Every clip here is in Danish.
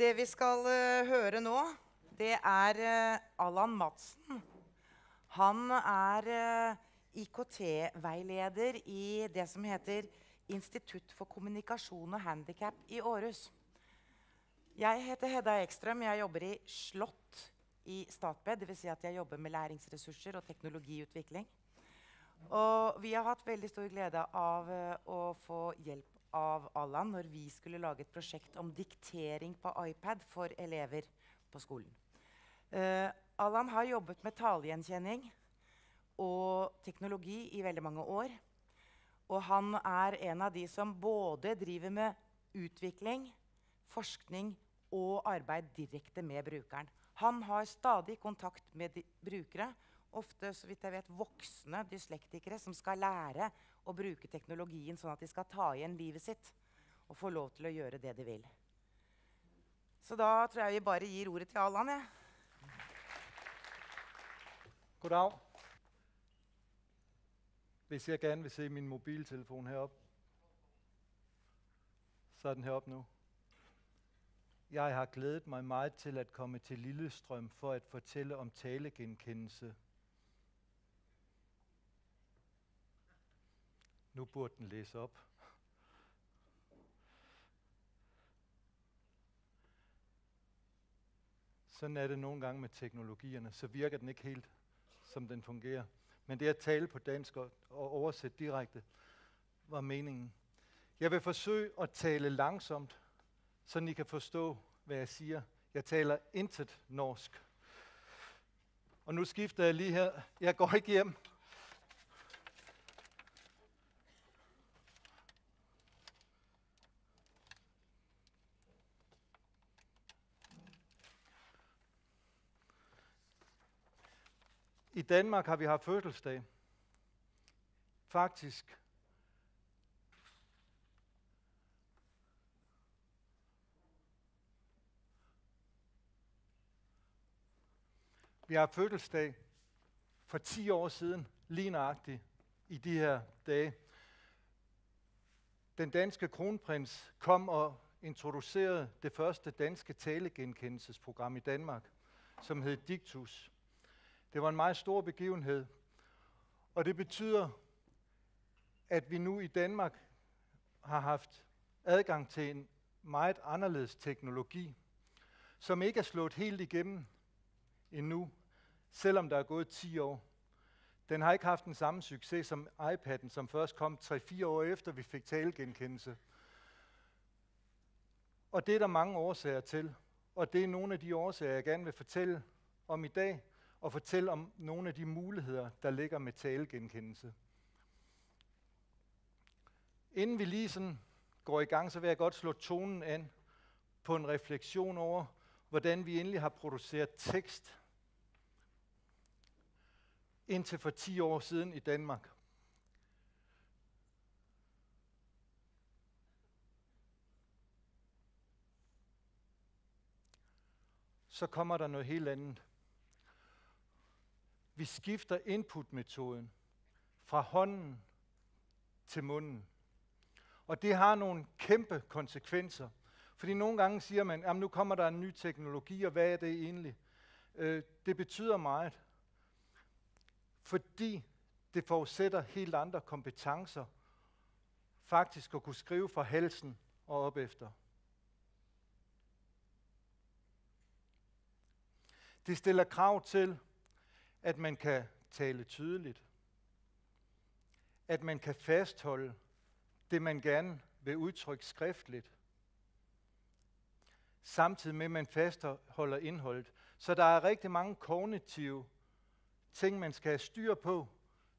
Det vi skal uh, høre nå, det er uh, Allan Madsen. Han er eh, uh, IKT-veileder i det som heter Institutt for kommunikasjon og handikap i Århus. Jeg heter Hedda Ekstrøm. Jeg jobber i Slott i Statped. Dvs. Si at jeg jobber med læringsressurser og teknologiutvikling. Og vi har hatt veldig stor glede av å få hjelp av Allan når vi skulle lage et prosjekt om diktering på iPad for elever på skolen. Eh, uh, Allan har jobbet med talegjenkjenning og teknologi i veldig mange år. Og han er en av de som både driver med utvikling, forskning og arbeid direkte med brukeren. Han har stadig kontakt med brukere, ofte så vidt jeg vet, voksne dyslektikere som skal lære å bruke teknologien sånn at de skal ta igjen livet sitt og få lov til å gjøre det de vil. Så da tror jeg vi bare gir ordet til Allan. Ja. God dag. Hvis jeg gerne vil se min mobiltelefon heroppe, så er den heroppe nu. Jeg har glædet mig meget til at komme til Lillestrøm for at fortælle om talegenkendelse Nu burde den læse op. Sådan er det nogle gange med teknologierne. Så virker den ikke helt, som den fungerer. Men det at tale på dansk og, oversætte direkte, var meningen. Jeg vil forsøge at tale langsomt, så I kan forstå, hvad jeg siger. Jeg taler intet norsk. Og nu skifter jeg lige her. Jeg går ikke hjem. I Danmark har vi haft fødselsdag. Faktisk Vi har fødselsdag for 10 år siden, lige nøjagtigt i de her dage. Den danske kronprins kom og introducerede det første danske talegenkendelsesprogram i Danmark, som hed Dictus. Det var en meget stor begivenhed. Og det betyder, at vi nu i Danmark har haft adgang til en meget anderledes teknologi, som ikke er slået helt igennem endnu, selvom der er gået 10 år. Den har ikke haft den samme succes som iPad'en, som først kom 3-4 år efter, vi fik talegenkendelse. Og det er der mange årsager til. Og det er nogle af de årsager, jeg gerne vil fortælle om i dag, og fortælle om nogle af de muligheder, der ligger med talegenkendelse. Inden vi lige sådan går i gang, så vil jeg godt slå tonen an på en refleksion over, hvordan vi endelig har produceret tekst indtil for 10 år siden i Danmark. Så kommer der noget helt andet. Vi skifter inputmetoden fra hånden til munden. Og det har nogle kæmpe konsekvenser. Fordi nogle gange siger man, at nu kommer der en ny teknologi, og hvad er det egentlig? Øh, det betyder meget. Fordi det forudsætter helt andre kompetencer. Faktisk at kunne skrive fra halsen og op efter. Det stiller krav til, at man kan tale tydeligt. At man kan fastholde det, man gerne vil udtrykke skriftligt. Samtidig med, at man fastholder indholdet. Så der er rigtig mange kognitive ting, man skal have styr på,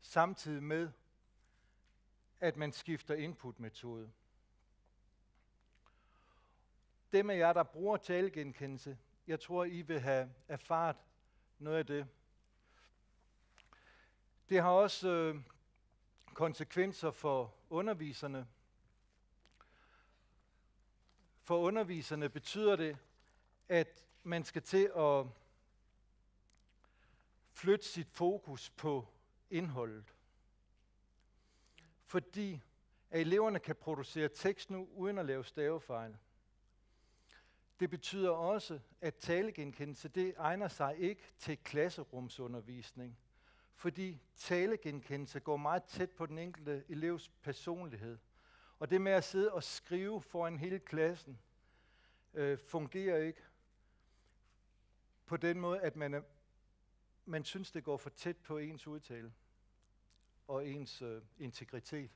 samtidig med, at man skifter inputmetode. Dem af jer, der bruger talegenkendelse, jeg tror, I vil have erfaret noget af det. Det har også øh, konsekvenser for underviserne. For underviserne betyder det, at man skal til at flytte sit fokus på indholdet. Fordi at eleverne kan producere tekst nu uden at lave stavefejl. Det betyder også, at talegenkendelse det egner sig ikke til klasserumsundervisning, fordi talegenkendelse går meget tæt på den enkelte elevs personlighed. Og det med at sidde og skrive foran hele klassen øh, fungerer ikke på den måde, at man, er, man synes, det går for tæt på ens udtale og ens øh, integritet.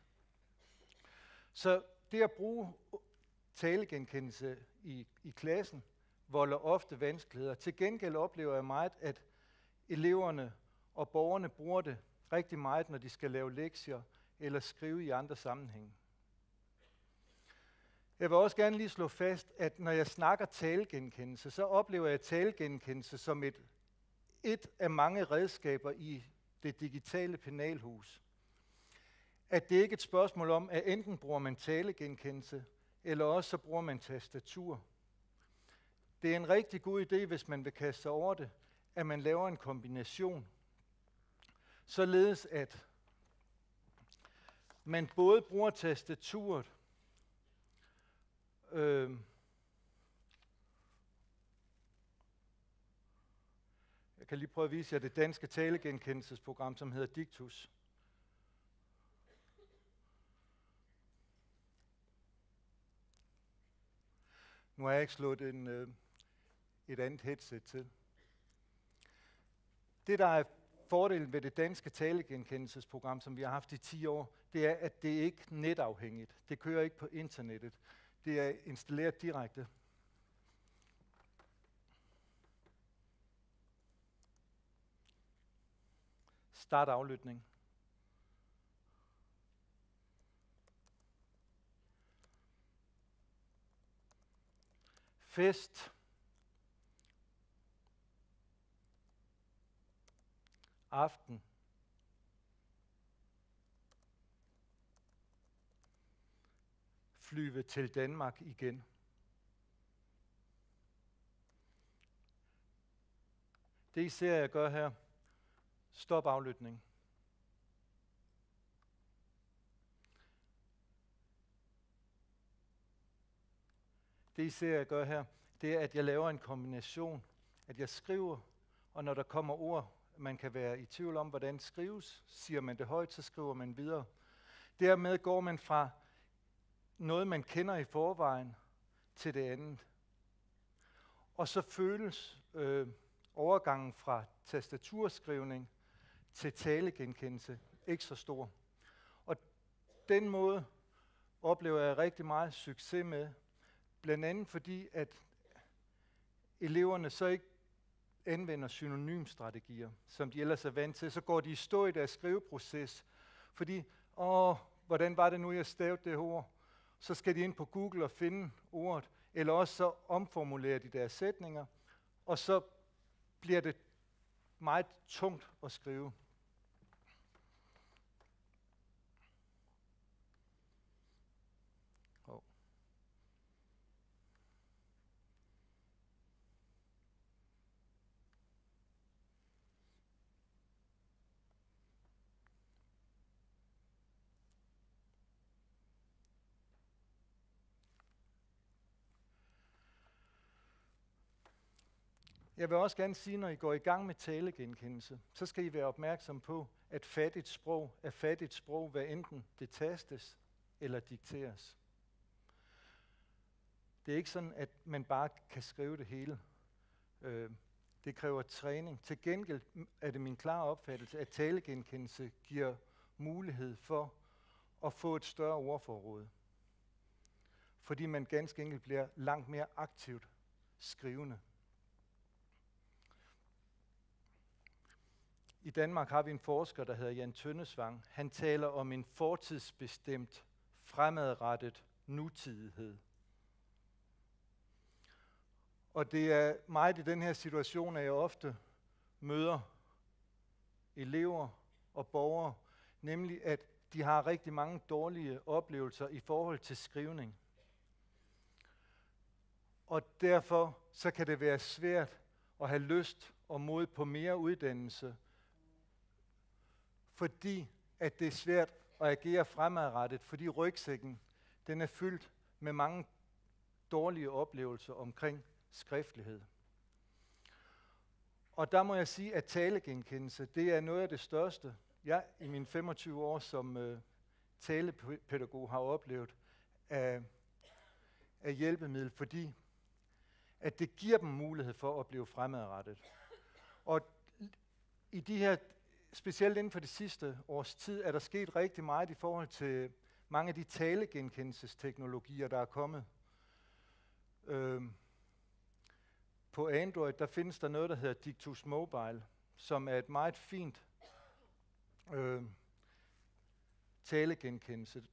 Så det at bruge talegenkendelse i, i klassen volder ofte vanskeligheder. Til gengæld oplever jeg meget, at eleverne og borgerne bruger det rigtig meget, når de skal lave lektier eller skrive i andre sammenhænge. Jeg vil også gerne lige slå fast, at når jeg snakker talegenkendelse, så oplever jeg talegenkendelse som et, et af mange redskaber i det digitale penalhus. At det ikke er et spørgsmål om, at enten bruger man talegenkendelse, eller også så bruger man tastatur. Det er en rigtig god idé, hvis man vil kaste sig over det, at man laver en kombination. Således at man både bruger tastaturet, øh, jeg kan lige prøve at vise jer det danske talegenkendelsesprogram, som hedder Dictus. Nu har jeg ikke slået en, øh, et andet headset til. Det, der er fordelen ved det danske talegenkendelsesprogram, som vi har haft i 10 år, det er, at det ikke er netafhængigt. Det kører ikke på internettet. Det er installeret direkte. Start aflytning. Fest. Aften. flyve til Danmark igen. Det I ser, jeg gør her, stop aflytning. Det I ser, jeg gør her, det er, at jeg laver en kombination. At jeg skriver, og når der kommer ord, man kan være i tvivl om, hvordan det skrives, siger man det højt, så skriver man videre. Dermed går man fra noget, man kender i forvejen, til det andet. Og så føles øh, overgangen fra tastaturskrivning til talegenkendelse ikke så stor. Og den måde oplever jeg rigtig meget succes med, blandt andet fordi, at eleverne så ikke anvender synonymstrategier, som de ellers er vant til. Så går de i stå i deres skriveproces, fordi, åh, hvordan var det nu, jeg stavede det ord? så skal de ind på Google og finde ordet, eller også så omformulerer de deres sætninger, og så bliver det meget tungt at skrive. Jeg vil også gerne sige, når I går i gang med talegenkendelse, så skal I være opmærksom på, at fattigt sprog er fattigt sprog, hvad enten det tastes eller dikteres. Det er ikke sådan, at man bare kan skrive det hele. Øh, det kræver træning. Til gengæld er det min klare opfattelse, at talegenkendelse giver mulighed for at få et større ordforråd. Fordi man ganske enkelt bliver langt mere aktivt skrivende. I Danmark har vi en forsker, der hedder Jan Tønnesvang. Han taler om en fortidsbestemt, fremadrettet nutidighed. Og det er meget i den her situation, at jeg ofte møder elever og borgere, nemlig at de har rigtig mange dårlige oplevelser i forhold til skrivning. Og derfor så kan det være svært at have lyst og mod på mere uddannelse, fordi at det er svært at agere fremadrettet, fordi rygsækken den er fyldt med mange dårlige oplevelser omkring skriftlighed. Og der må jeg sige, at talegenkendelse, det er noget af det største, jeg i mine 25 år som øh, talepædagog har oplevet af, af hjælpemiddel, fordi at det giver dem mulighed for at blive fremadrettet. Og i de her, specielt inden for det sidste års tid, er der sket rigtig meget i forhold til mange af de talegenkendelsesteknologier, der er kommet. Øhm, på Android, der findes der noget, der hedder Dictus Mobile, som er et meget fint øh, talegenkendelse.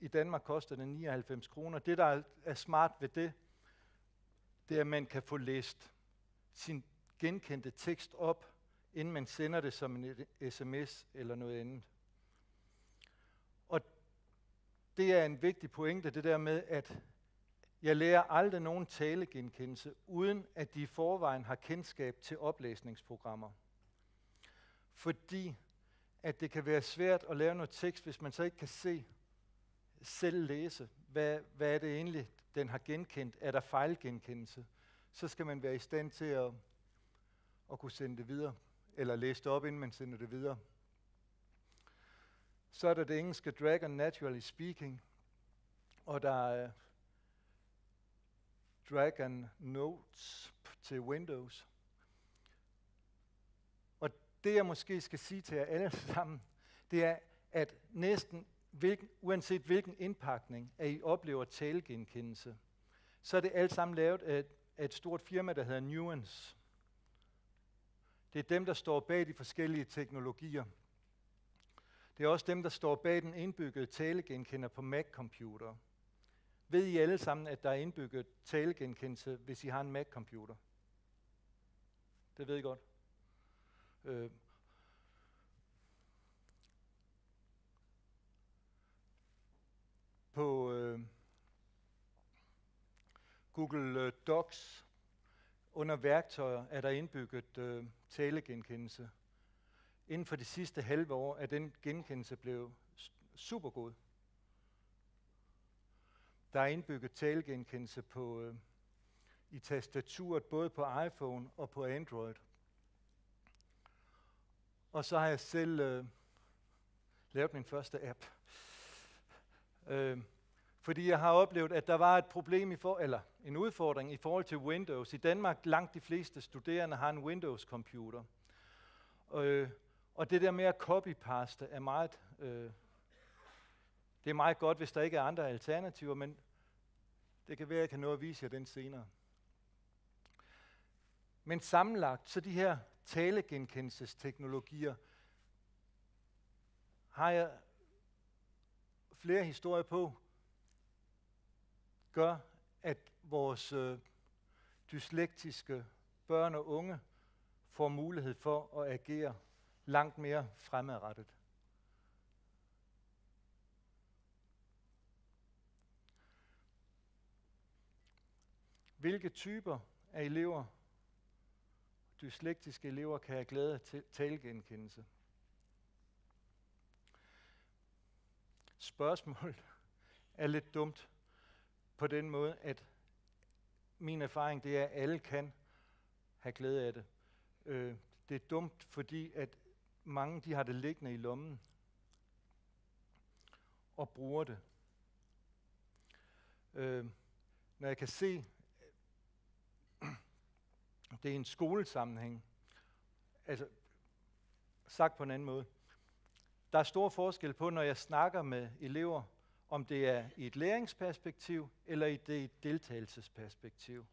I Danmark koster det 99 kroner. Det, der er smart ved det, det er, at man kan få læst sin genkendte tekst op, inden man sender det som en sms eller noget andet. Og det er en vigtig pointe, det der med, at jeg lærer aldrig nogen talegenkendelse, uden at de i forvejen har kendskab til oplæsningsprogrammer. Fordi at det kan være svært at lave noget tekst, hvis man så ikke kan se, selv læse, hvad, hvad er det egentlig, den har genkendt. Er der fejlgenkendelse? Så skal man være i stand til at, at kunne sende det videre, eller læse det op, inden man sender det videre. Så er der det engelske Dragon Naturally Speaking, og der er øh, Dragon Notes til Windows. Og det jeg måske skal sige til jer alle sammen, det er, at næsten hvilken, uanset hvilken indpakning, at I oplever talegenkendelse, så er det alt sammen lavet af, af et stort firma, der hedder Nuance. Det er dem, der står bag de forskellige teknologier. Det er også dem, der står bag den indbyggede talegenkender på Mac-computer. Ved I alle sammen, at der er indbygget talegenkendelse, hvis I har en Mac-computer? Det ved I godt. Øh. På øh, Google øh, Docs under værktøjer er der indbygget øh, talegenkendelse. Inden for de sidste halve år er den genkendelse blevet super god. Der er indbygget talegenkendelse på, øh, i tastaturet, både på iPhone og på Android. Og så har jeg selv øh, lavet min første app. Øh, fordi jeg har oplevet, at der var et problem, i for, eller en udfordring i forhold til Windows. I Danmark langt de fleste studerende har en Windows-computer. Øh, og det der med at copy-paste er meget... Øh, det er meget godt, hvis der ikke er andre alternativer, men det kan være, at jeg kan nå at vise jer den senere. Men sammenlagt, så de her talegenkendelsesteknologier, har jeg flere historier på, gør, at vores øh, dyslektiske børn og unge får mulighed for at agere langt mere fremadrettet. Hvilke typer af elever, dyslektiske elever, kan have glæde til talegenkendelse? Spørgsmålet er lidt dumt på den måde, at min erfaring det er, at alle kan have glæde af det. Øh, det er dumt, fordi at mange de har det liggende i lommen og bruger det. Øh, når jeg kan se, det er en skolesammenhæng, altså sagt på en anden måde, der er stor forskel på, når jeg snakker med elever, om det er i et læringsperspektiv eller i det deltagelsesperspektiv.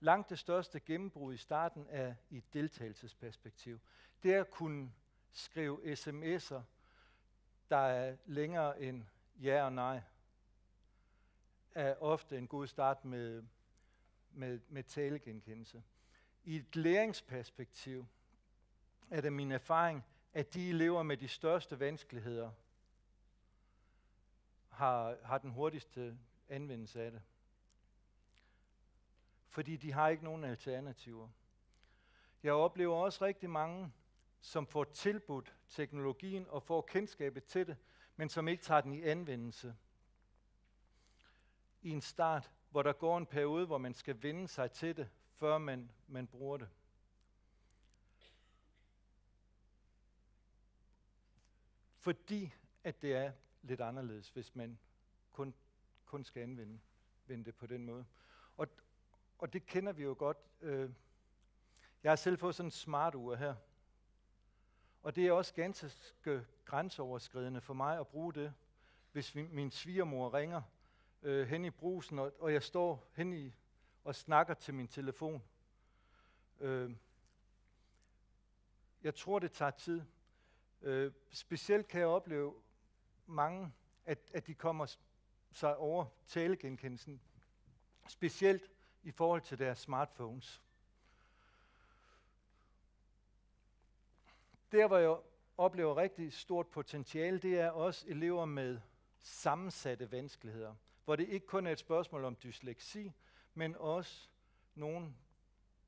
Langt det største gennembrud i starten er i et deltagelsesperspektiv. Det at kunne skrive sms'er, der er længere end ja og nej, er ofte en god start med, med, med talegenkendelse. I et læringsperspektiv er det min erfaring, at de elever med de største vanskeligheder har, har den hurtigste anvendelse af det. Fordi de har ikke nogen alternativer. Jeg oplever også rigtig mange, som får tilbudt teknologien og får kendskabet til det, men som ikke tager den i anvendelse i en start, hvor der går en periode, hvor man skal vende sig til det, før man, man bruger det. Fordi at det er lidt anderledes, hvis man kun, kun skal anvende vende det på den måde. Og, og det kender vi jo godt. Øh, jeg har selv fået sådan en smart ur her. Og det er også ganske grænseoverskridende for mig at bruge det, hvis min svigermor ringer øh, hen i brusen, og, og jeg står hen i og snakker til min telefon. Øh, jeg tror, det tager tid. Øh, specielt kan jeg opleve mange, at, at de kommer sig over talegenkendelsen. Specielt i forhold til deres smartphones. Der, hvor jeg oplever rigtig stort potentiale, det er også elever med sammensatte vanskeligheder, hvor det ikke kun er et spørgsmål om dysleksi, men også nogen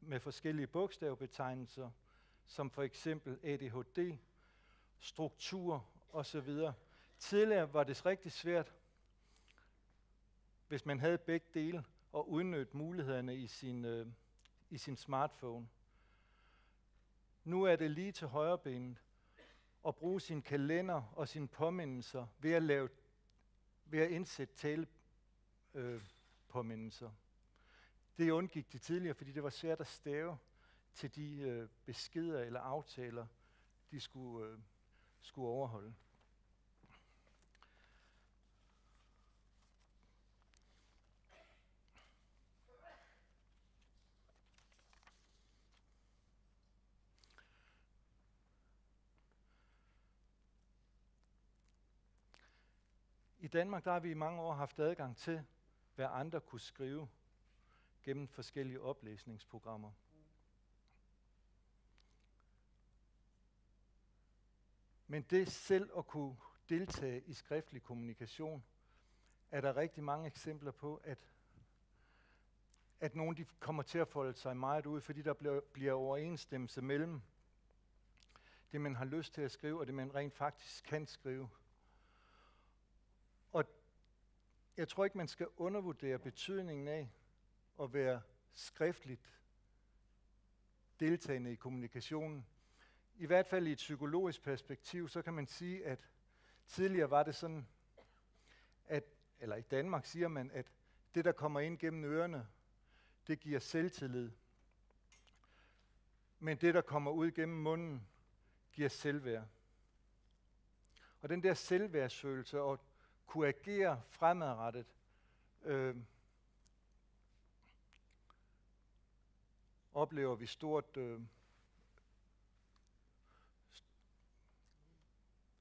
med forskellige bogstavbetegnelser, som for eksempel ADHD, struktur osv. Tidligere var det rigtig svært, hvis man havde begge dele, og udnytte mulighederne i sin, øh, i sin smartphone. Nu er det lige til højrebenet at bruge sin kalender og sine påmindelser ved at, lave, ved at indsætte tale øh, påmindelser. Det undgik de tidligere, fordi det var svært at stave til de øh, beskeder eller aftaler, de skulle, øh, skulle overholde. Danmark der har vi i mange år haft adgang til, hvad andre kunne skrive gennem forskellige oplæsningsprogrammer. Men det selv at kunne deltage i skriftlig kommunikation, er der rigtig mange eksempler på, at, at nogen de kommer til at folde sig meget ud, fordi der bliver, bliver overensstemmelse mellem det, man har lyst til at skrive, og det, man rent faktisk kan skrive. Og jeg tror ikke, man skal undervurdere betydningen af at være skriftligt deltagende i kommunikationen. I hvert fald i et psykologisk perspektiv, så kan man sige, at tidligere var det sådan, at, eller i Danmark siger man, at det, der kommer ind gennem ørerne, det giver selvtillid. Men det, der kommer ud gennem munden, giver selvværd. Og den der selvværdsfølelse og kunne agere fremadrettet, øh, oplever vi stort, øh,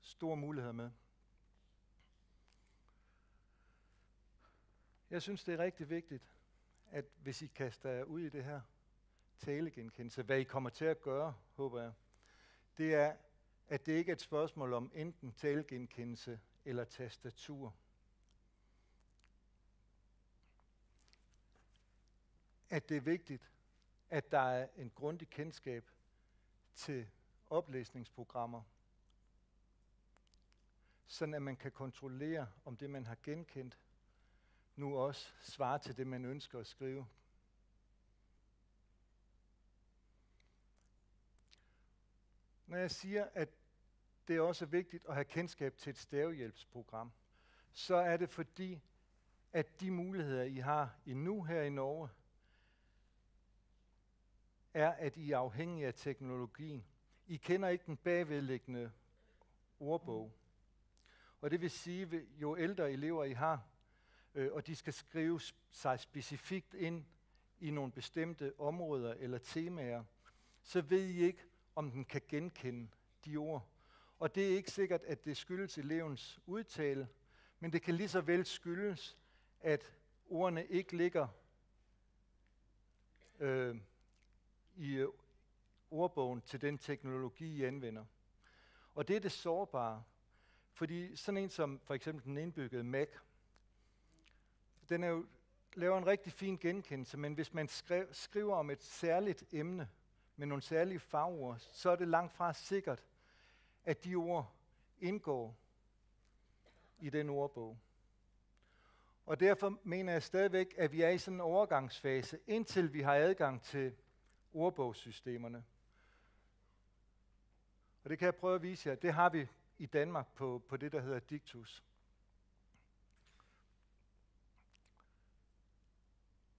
store muligheder med. Jeg synes, det er rigtig vigtigt, at hvis I kaster jer ud i det her talegenkendelse, hvad I kommer til at gøre, håber jeg, det er, at det ikke er et spørgsmål om enten talegenkendelse eller tastatur. At det er vigtigt, at der er en grundig kendskab til oplæsningsprogrammer, sådan at man kan kontrollere, om det, man har genkendt, nu også svarer til det, man ønsker at skrive. Når jeg siger, at det er også vigtigt at have kendskab til et stavehjælpsprogram, så er det fordi, at de muligheder, I har endnu her i Norge, er, at I er afhængige af teknologien. I kender ikke den bagvedliggende ordbog. Og det vil sige, jo ældre elever I har, øh, og de skal skrive sig specifikt ind i nogle bestemte områder eller temaer, så ved I ikke, om den kan genkende de ord. Og det er ikke sikkert, at det skyldes elevens udtale, men det kan lige så vel skyldes, at ordene ikke ligger øh, i øh, ordbogen til den teknologi, I anvender. Og det er det sårbare, fordi sådan en som for eksempel den indbyggede Mac, den er jo, laver en rigtig fin genkendelse, men hvis man skrev, skriver om et særligt emne med nogle særlige fagord, så er det langt fra sikkert, at de ord indgår i den ordbog. Og derfor mener jeg stadigvæk, at vi er i sådan en overgangsfase, indtil vi har adgang til ordbogssystemerne. Og det kan jeg prøve at vise jer. Det har vi i Danmark på, på det, der hedder Dictus.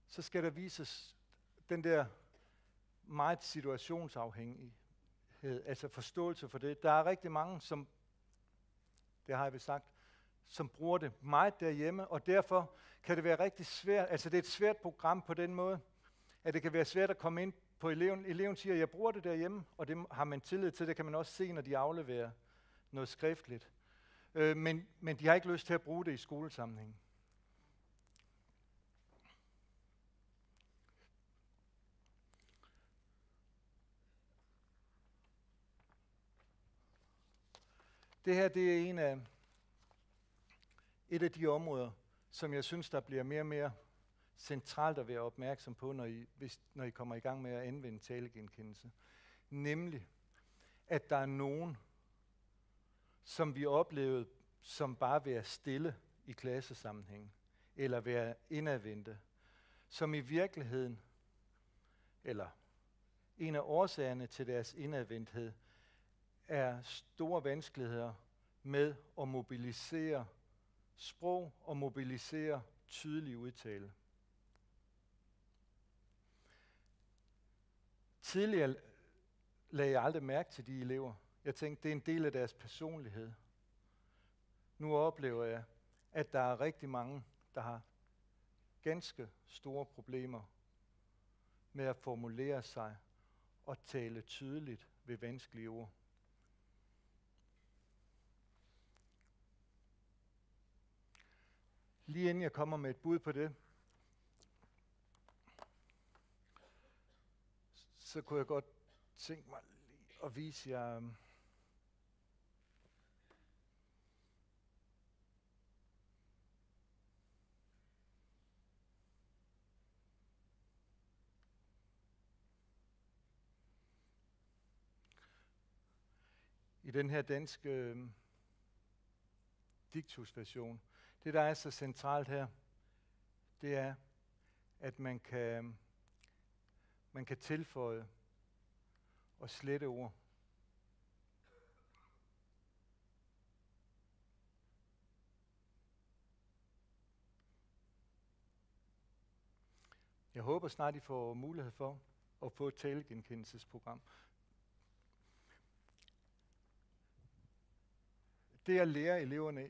Så skal der vises den der meget situationsafhængige situationsafhængighed, altså forståelse for det. Der er rigtig mange, som, det har jeg vel sagt, som bruger det meget derhjemme, og derfor kan det være rigtig svært, altså det er et svært program på den måde, at det kan være svært at komme ind på eleven. Eleven siger, jeg bruger det derhjemme, og det har man tillid til, det kan man også se, når de afleverer noget skriftligt. Øh, men, men de har ikke lyst til at bruge det i skolesammenhængen. Det her det er en af, et af de områder, som jeg synes, der bliver mere og mere centralt at være opmærksom på, når I, hvis, når I kommer i gang med at anvende talegenkendelse. Nemlig, at der er nogen, som vi oplevede som bare være stille i klassesammenhæng, eller være indadvendte, som i virkeligheden, eller en af årsagerne til deres indadvendthed, er store vanskeligheder med at mobilisere sprog og mobilisere tydelig udtale. Tidligere lagde jeg aldrig mærke til de elever. Jeg tænkte, det er en del af deres personlighed. Nu oplever jeg, at der er rigtig mange, der har ganske store problemer med at formulere sig og tale tydeligt ved vanskelige ord. Lige inden jeg kommer med et bud på det, så kunne jeg godt tænke mig lige at vise jer øhm, i den her danske øhm, diktusversion, det, der er så centralt her, det er, at man kan, man kan tilføje og slette ord. Jeg håber snart, I får mulighed for at få et talegenkendelsesprogram. Det jeg lærer eleverne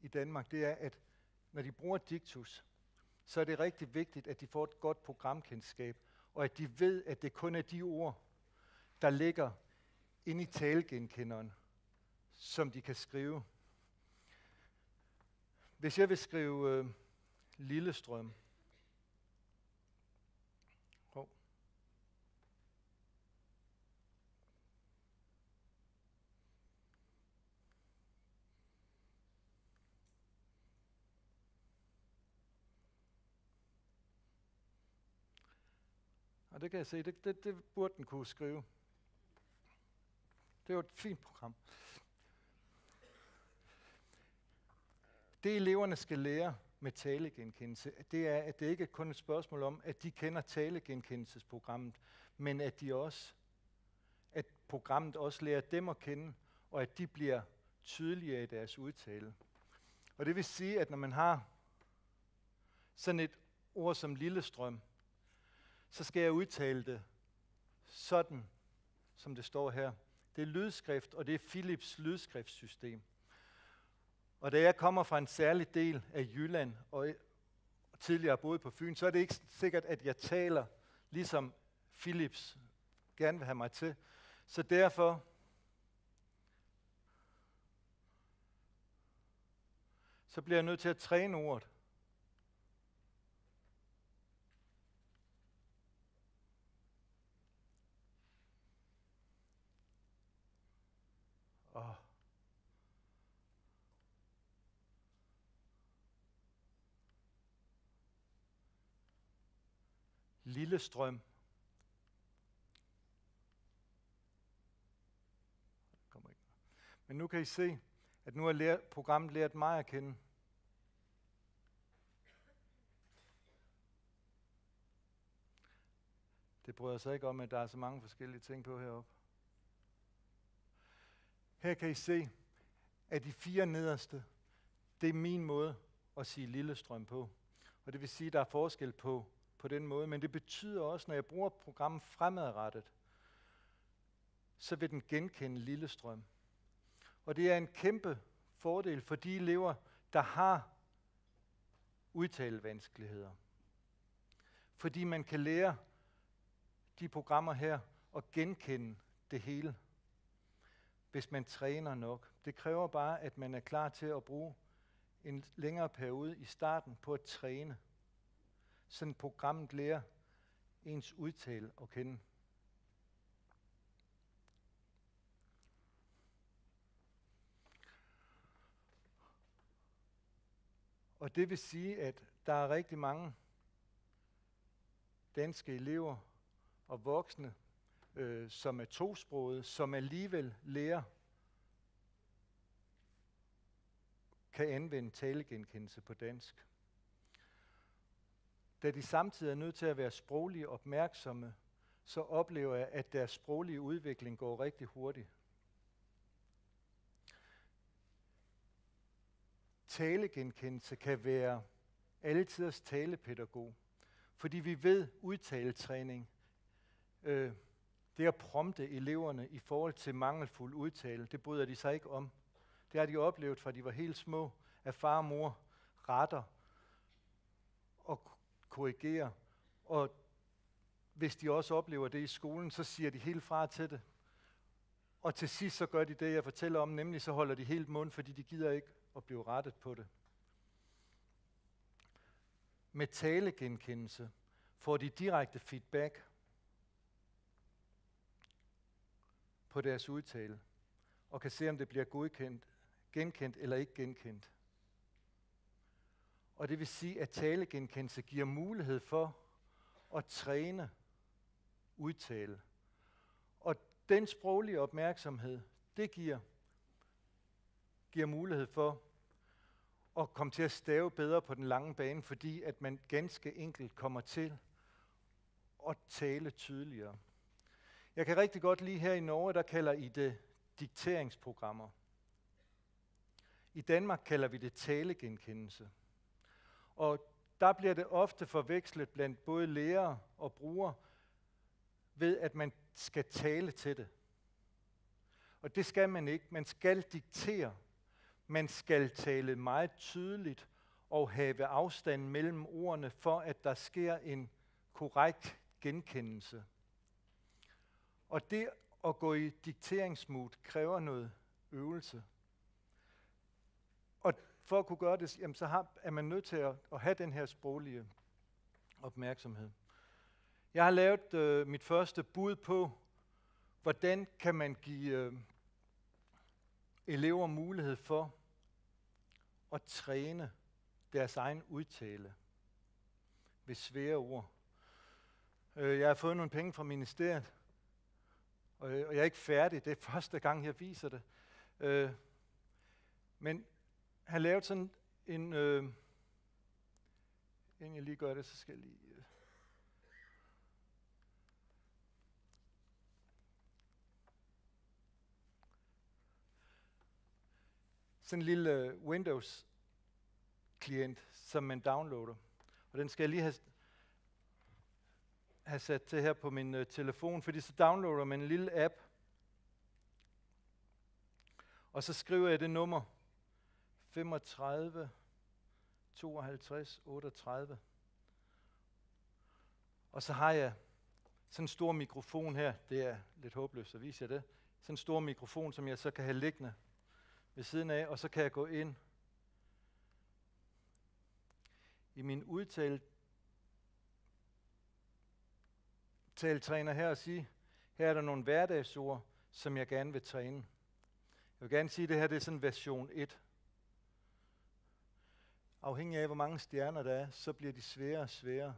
i Danmark, det er, at når de bruger diktus, så er det rigtig vigtigt, at de får et godt programkendskab, og at de ved, at det kun er de ord, der ligger inde i talegenkenderen, som de kan skrive. Hvis jeg vil skrive øh, Lillestrøm, Og det kan jeg se, det, det, det burde den kunne skrive. Det er jo et fint program. Det eleverne skal lære med talegenkendelse, det er, at det ikke er kun et spørgsmål om, at de kender talegenkendelsesprogrammet, men at de også, at programmet også lærer dem at kende, og at de bliver tydeligere i deres udtale. Og det vil sige, at når man har sådan et ord som lillestrøm, så skal jeg udtale det sådan, som det står her. Det er lydskrift, og det er Philips lydskriftssystem. Og da jeg kommer fra en særlig del af Jylland, og tidligere boet på Fyn, så er det ikke sikkert, at jeg taler ligesom Philips gerne vil have mig til. Så derfor så bliver jeg nødt til at træne ordet. Lillestrøm. Men nu kan I se, at nu har programmet lært mig at kende. Det bryder sig ikke om, at der er så mange forskellige ting på heroppe. Her kan I se, at de fire nederste, det er min måde at sige lille strøm på. Og det vil sige, at der er forskel på på den måde. Men det betyder også, når jeg bruger programmet fremadrettet, så vil den genkende Lillestrøm. Og det er en kæmpe fordel for de elever, der har udtalevanskeligheder. Fordi man kan lære de programmer her og genkende det hele, hvis man træner nok. Det kræver bare, at man er klar til at bruge en længere periode i starten på at træne. Sådan programmet lærer ens udtale at kende. Og det vil sige, at der er rigtig mange danske elever og voksne, øh, som er tosprogede, som alligevel lærer, kan anvende talegenkendelse på dansk. Da de samtidig er nødt til at være sproglige opmærksomme, så oplever jeg, at deres sproglige udvikling går rigtig hurtigt. Talegenkendelse kan være altiders talepædagog, fordi vi ved udtaletræning, øh, det at prompte eleverne i forhold til mangelfuld udtale, det bryder de sig ikke om. Det har de oplevet, fra de var helt små, at far og mor retter og korrigere, Og hvis de også oplever det i skolen, så siger de helt fra til det. Og til sidst så gør de det, jeg fortæller om, nemlig så holder de helt mund, fordi de gider ikke at blive rettet på det. Med talegenkendelse får de direkte feedback på deres udtale, og kan se, om det bliver godkendt, genkendt eller ikke genkendt. Og det vil sige, at talegenkendelse giver mulighed for at træne udtale. Og den sproglige opmærksomhed, det giver, giver mulighed for at komme til at stave bedre på den lange bane, fordi at man ganske enkelt kommer til at tale tydeligere. Jeg kan rigtig godt lide her i Norge, der kalder I det dikteringsprogrammer. I Danmark kalder vi det talegenkendelse. Og der bliver det ofte forvekslet blandt både lærere og brugere ved, at man skal tale til det. Og det skal man ikke. Man skal diktere. Man skal tale meget tydeligt og have afstand mellem ordene, for at der sker en korrekt genkendelse. Og det at gå i dikteringsmod kræver noget øvelse. Og for at kunne gøre det, jamen, så har, er man nødt til at, at have den her sproglige opmærksomhed. Jeg har lavet øh, mit første bud på, hvordan kan man give øh, elever mulighed for at træne deres egen udtale ved svære ord. Øh, jeg har fået nogle penge fra ministeriet, og, øh, og jeg er ikke færdig. Det er første gang, jeg viser det. Øh, men han lavede sådan en... Øh, inden jeg lige gør det, så skal jeg lige... Øh, sådan en lille øh, Windows-klient, som man downloader. Og den skal jeg lige have have sat til her på min øh, telefon, fordi så downloader man en lille app, og så skriver jeg det nummer. 35 52 38. Og så har jeg sådan en stor mikrofon her. Det er lidt håbløst at vise jer det. Sådan en stor mikrofon, som jeg så kan have liggende ved siden af, og så kan jeg gå ind i min udtale taltræner her og sige, her er der nogle hverdagsord, som jeg gerne vil træne. Jeg vil gerne sige, at det her det er sådan version 1 afhængig af hvor mange stjerner der er, så bliver de sværere og sværere.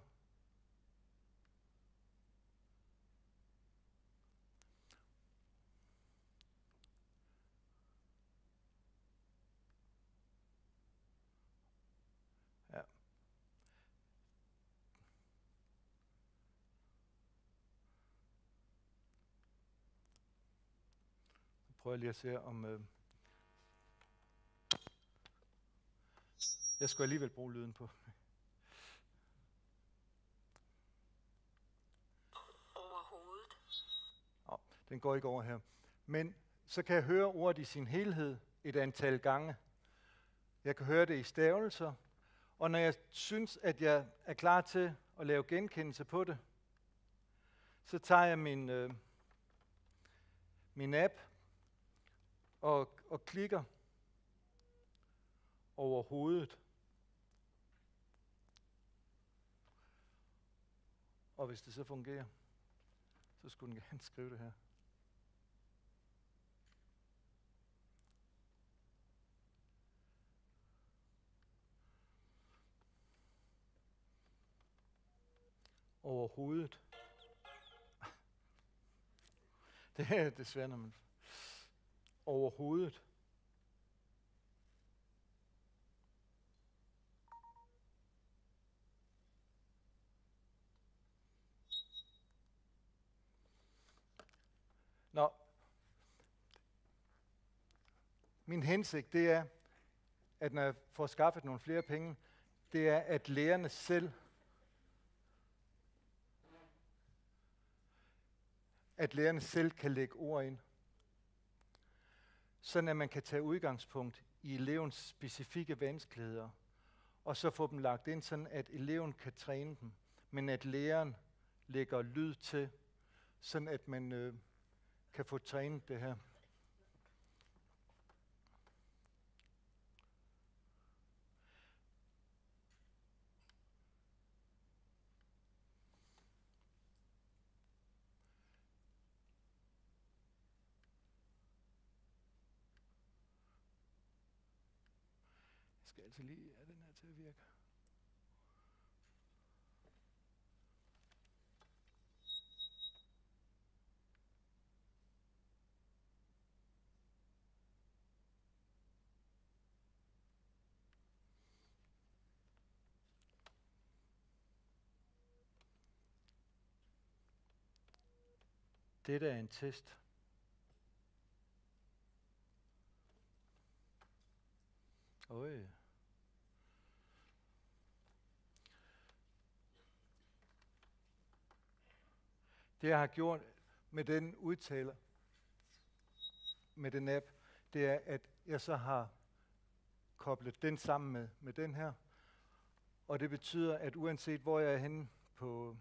Ja. Prøv lige at se, om, øh, jeg skulle alligevel bruge lyden på. Overhovedet. Oh, den går ikke over her. Men så kan jeg høre ordet i sin helhed et antal gange. Jeg kan høre det i stavelser, og når jeg synes, at jeg er klar til at lave genkendelse på det, så tager jeg min, øh, min app og, og klikker over hovedet. Og hvis det så fungerer, så skulle den gerne skrive det her. Overhovedet. Det er desværre, når man... overhovedet. Min hensigt, det er, at når jeg får skaffet nogle flere penge, det er, at lærerne selv at lærerne selv kan lægge ord ind. Sådan at man kan tage udgangspunkt i elevens specifikke vanskeligheder, og så få dem lagt ind, sådan at eleven kan træne dem, men at læreren lægger lyd til, sådan at man øh, kan få trænet det her. Altså lige er den her til at virke. Dette er en test. Oj. Det jeg har gjort med den udtaler, med den app, det er, at jeg så har koblet den sammen med, med den her. Og det betyder, at uanset hvor jeg er henne på,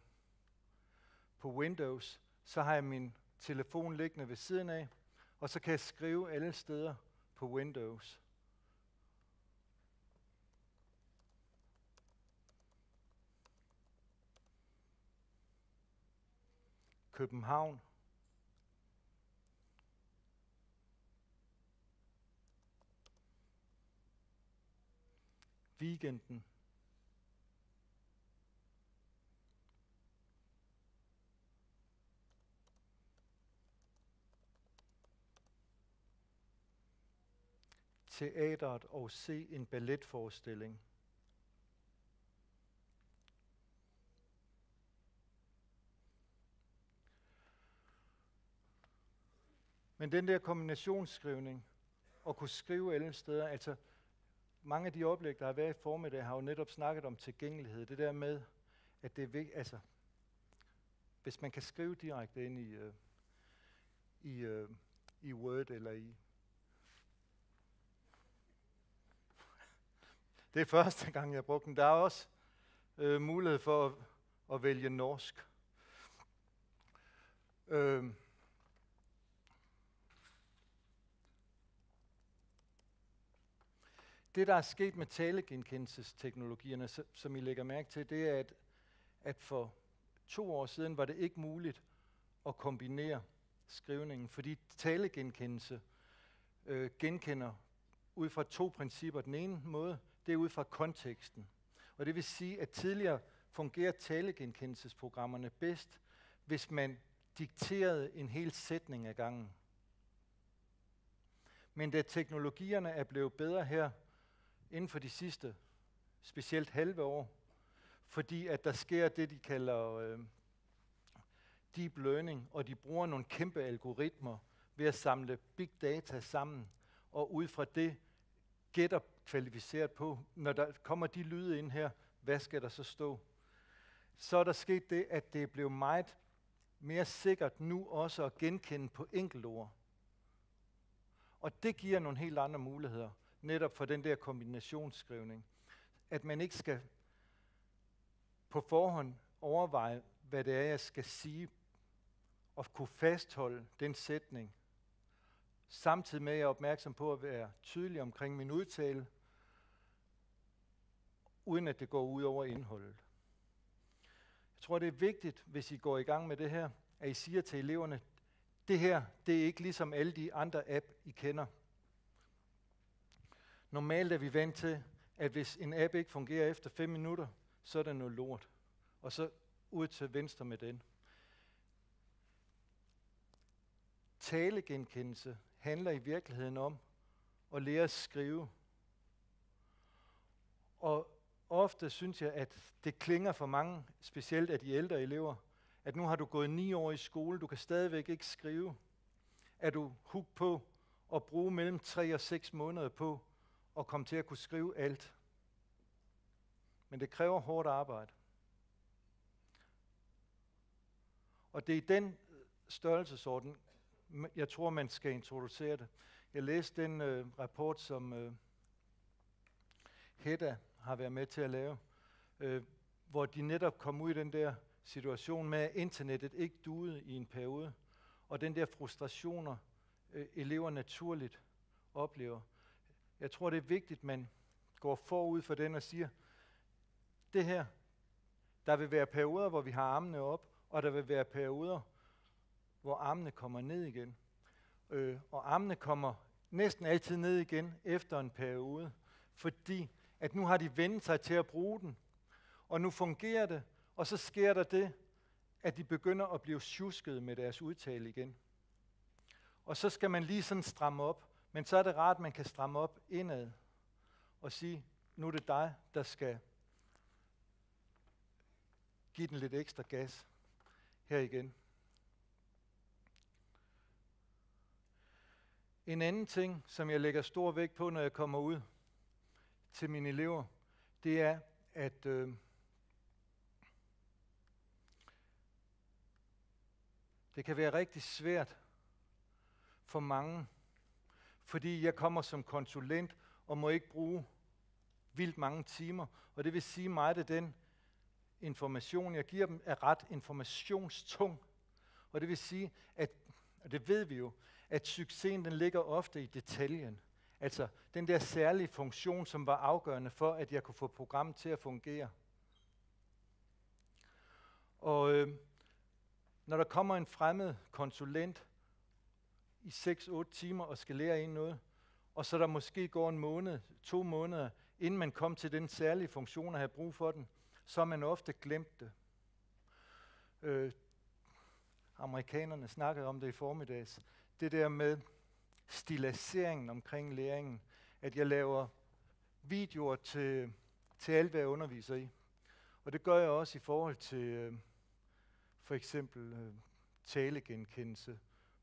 på Windows, så har jeg min telefon liggende ved siden af, og så kan jeg skrive alle steder på Windows. København. Weekenden. Teateret og se en balletforestilling. Men den der kombinationsskrivning, og kunne skrive alle steder, altså mange af de oplæg, der har været i formiddag, har jo netop snakket om tilgængelighed. Det der med, at det er vigtigt, altså, hvis man kan skrive direkte ind i, øh, i, øh, i Word eller i... Det er første gang, jeg brugte den. Der er også øh, mulighed for at, at vælge norsk. Øh, Det, der er sket med talegenkendelsesteknologierne, som I lægger mærke til, det er, at, at for to år siden var det ikke muligt at kombinere skrivningen, fordi talegenkendelse øh, genkender ud fra to principper. Den ene måde, det er ud fra konteksten. Og det vil sige, at tidligere fungerer talegenkendelsesprogrammerne bedst, hvis man dikterede en hel sætning ad gangen. Men da teknologierne er blevet bedre her, inden for de sidste specielt halve år, fordi at der sker det, de kalder øh, deep learning, og de bruger nogle kæmpe algoritmer ved at samle big data sammen, og ud fra det gætter kvalificeret på, når der kommer de lyde ind her, hvad skal der så stå? Så er der sket det, at det blev meget mere sikkert nu også at genkende på enkeltord. Og det giver nogle helt andre muligheder, netop for den der kombinationsskrivning. At man ikke skal på forhånd overveje, hvad det er, jeg skal sige, og kunne fastholde den sætning, samtidig med at jeg er opmærksom på at være tydelig omkring min udtale, uden at det går ud over indholdet. Jeg tror, det er vigtigt, hvis I går i gang med det her, at I siger til eleverne, det her, det er ikke ligesom alle de andre app, I kender. Normalt er vi vant til, at hvis en app ikke fungerer efter 5 minutter, så er det noget lort. Og så ud til venstre med den. Talegenkendelse handler i virkeligheden om at lære at skrive. Og ofte synes jeg, at det klinger for mange, specielt af de ældre elever, at nu har du gået ni år i skole, du kan stadigvæk ikke skrive. Er du hook på at bruge mellem tre og seks måneder på at komme til at kunne skrive alt. Men det kræver hårdt arbejde. Og det er i den størrelsesorden, jeg tror, man skal introducere det. Jeg læste den øh, rapport, som øh, Hedda har været med til at lave, øh, hvor de netop kom ud i den der situation med, at internettet ikke duede i en periode, og den der frustrationer, øh, elever naturligt oplever. Jeg tror, det er vigtigt, man går forud for den og siger, det her, der vil være perioder, hvor vi har armene op, og der vil være perioder, hvor armene kommer ned igen. Øh, og armene kommer næsten altid ned igen efter en periode, fordi at nu har de vendt sig til at bruge den, og nu fungerer det, og så sker der det, at de begynder at blive tjusket med deres udtale igen. Og så skal man lige sådan stramme op, men så er det rart, at man kan stramme op indad og sige, nu er det dig, der skal give den lidt ekstra gas her igen. En anden ting, som jeg lægger stor vægt på, når jeg kommer ud til mine elever, det er, at øh, det kan være rigtig svært for mange, fordi jeg kommer som konsulent og må ikke bruge vildt mange timer. Og det vil sige mig, at den information, jeg giver dem, er ret informationstung. Og det vil sige, at, og det ved vi jo, at succesen den ligger ofte i detaljen. Altså den der særlige funktion, som var afgørende for, at jeg kunne få programmet til at fungere. Og øh, når der kommer en fremmed konsulent i 6-8 timer og skal lære en noget, og så der måske går en måned, to måneder, inden man kom til den særlige funktion at have brug for den, så har man ofte glemt det. Øh, amerikanerne snakkede om det i formiddags. Det der med stilaseringen omkring læringen. At jeg laver videoer til, til alt, hvad jeg underviser i. Og det gør jeg også i forhold til øh, for eksempel øh, talegenkendelse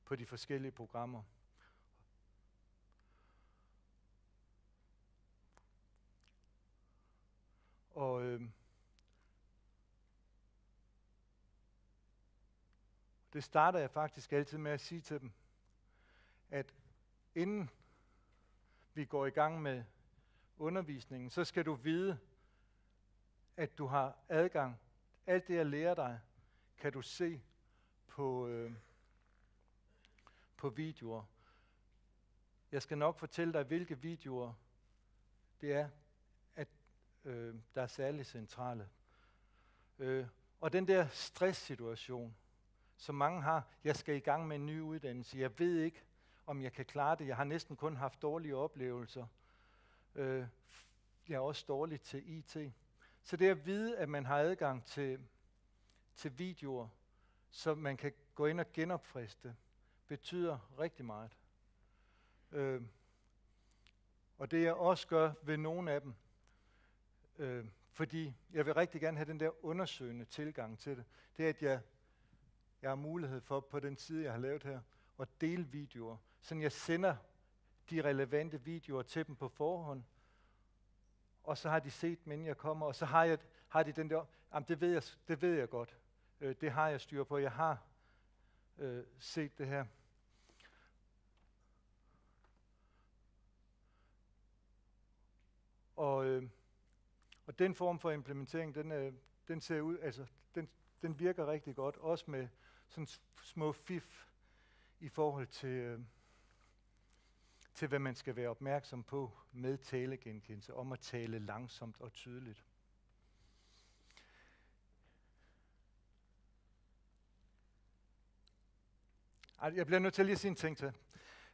på de forskellige programmer. Og øh, det starter jeg faktisk altid med at sige til dem, at inden vi går i gang med undervisningen, så skal du vide, at du har adgang. Alt det, jeg lærer dig, kan du se på, øh, på videoer. Jeg skal nok fortælle dig, hvilke videoer det er, at øh, der er særligt centrale. Øh, og den der stresssituation, som mange har, jeg skal i gang med en ny uddannelse, jeg ved ikke, om jeg kan klare det. Jeg har næsten kun haft dårlige oplevelser. Øh, jeg er også dårlig til IT. Så det at vide, at man har adgang til, til videoer, så man kan gå ind og genopfriste, betyder rigtig meget. Øh, og det jeg også gør ved nogle af dem, øh, fordi jeg vil rigtig gerne have den der undersøgende tilgang til det, det er, at jeg, jeg har mulighed for på den side, jeg har lavet her, at dele videoer, så jeg sender de relevante videoer til dem på forhånd, og så har de set men jeg kommer, og så har, jeg, har de den der, jamen det ved jeg, det ved jeg godt, øh, det har jeg styr på, jeg har øh, set det her. Og, øh, og den form for implementering, den, øh, den ser ud, altså den, den virker rigtig godt, også med sådan små fif i forhold til, øh, til hvad man skal være opmærksom på med talegenkendelse, om at tale langsomt og tydeligt. Jeg bliver nødt til lige at sige en ting til.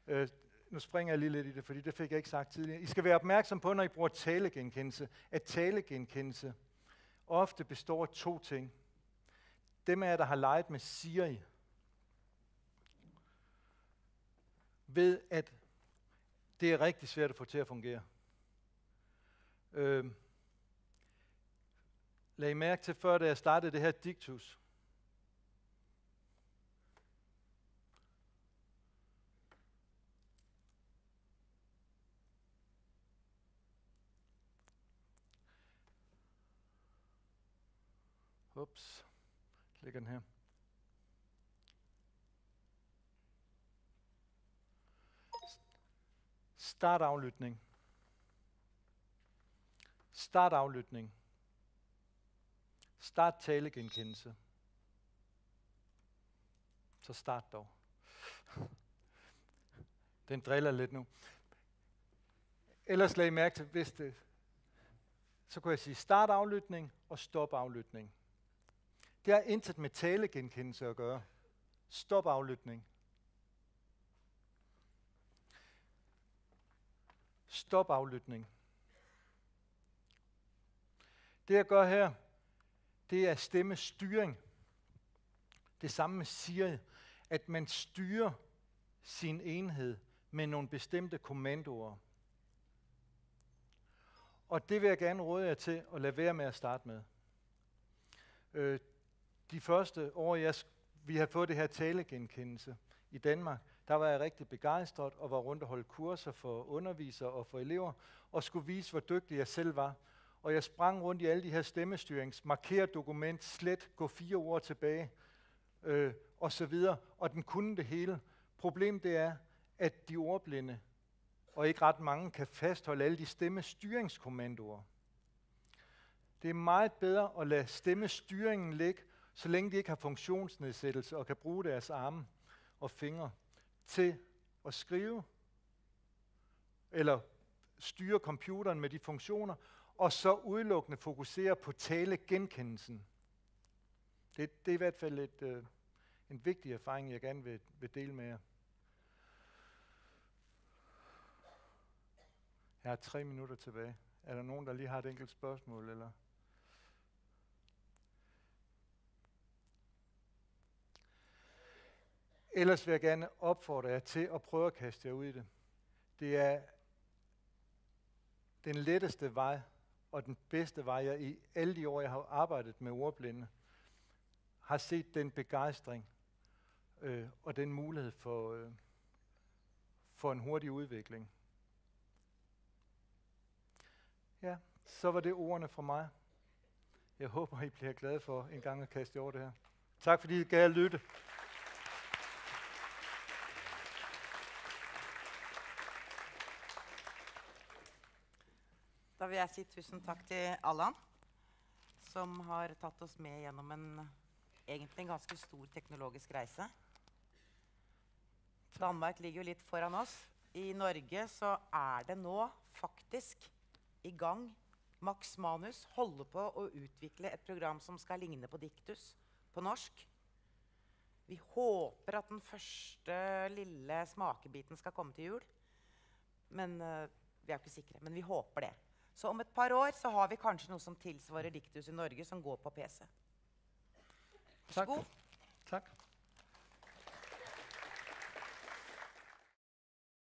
Øh, nu springer jeg lige lidt i det, fordi det fik jeg ikke sagt tidligere. I skal være opmærksom på, når I bruger talegenkendelse, at talegenkendelse ofte består af to ting. Dem af jer, der har leget med Siri, ved at det er rigtig svært at få til at fungere. Øh, lad I mærke til, før da jeg startede det her diktus, Ups, ligger den her. Start aflytning. Start aflytning. Start talegenkendelse. Så start dog. Den driller lidt nu. Ellers lag mærke til, hvis det, så kunne jeg sige start aflytning og stop aflytning. Det har intet med talegenkendelse at gøre. Stop aflytning. Stop aflytning. Det jeg gør her, det er stemmestyring. Det samme med Siri, at man styrer sin enhed med nogle bestemte kommandoer. Og det vil jeg gerne råde jer til at lade være med at starte med. Øh, de første år, jeg, vi har fået det her talegenkendelse i Danmark, der var jeg rigtig begejstret og var rundt og holde kurser for undervisere og for elever, og skulle vise, hvor dygtig jeg selv var. Og jeg sprang rundt i alle de her stemmestyrings, marker dokument, slet, gå fire ord tilbage, øh, og så videre. Og den kunne det hele. Problemet det er, at de ordblinde, og ikke ret mange, kan fastholde alle de stemmestyringskommandoer. Det er meget bedre at lade stemmestyringen ligge, så længe de ikke har funktionsnedsættelse og kan bruge deres arme og fingre til at skrive eller styre computeren med de funktioner, og så udelukkende fokusere på talegenkendelsen. Det, det er i hvert fald et, øh, en vigtig erfaring, jeg gerne vil, vil dele med jer. Jeg har tre minutter tilbage. Er der nogen, der lige har et enkelt spørgsmål? Eller? Ellers vil jeg gerne opfordre jer til at prøve at kaste jer ud i det. Det er den letteste vej og den bedste vej, jeg i alle de år, jeg har arbejdet med ordblinde, har set den begejstring øh, og den mulighed for, øh, for en hurtig udvikling. Ja, så var det ordene fra mig. Jeg håber, I bliver glade for en gang at kaste over det her. Tak fordi I gav at lytte. Da vil jeg si tusen takk til Allan, som har tatt oss med gjennom en egentlig en ganske stor teknologisk reise. Danmark ligger jo litt foran oss. I Norge så er det nå faktisk i gang Max Manus holder på å utvikle et program som skal ligne på Diktus på norsk. Vi håper at den første lille smakebiten skal komme til jul. Men uh, vi er jo ikke sikre. Men vi håper det. Så om et par år så har vi kanskje noe som tilsvarer Diktus i Norge, som går på PC. Takk. Takk.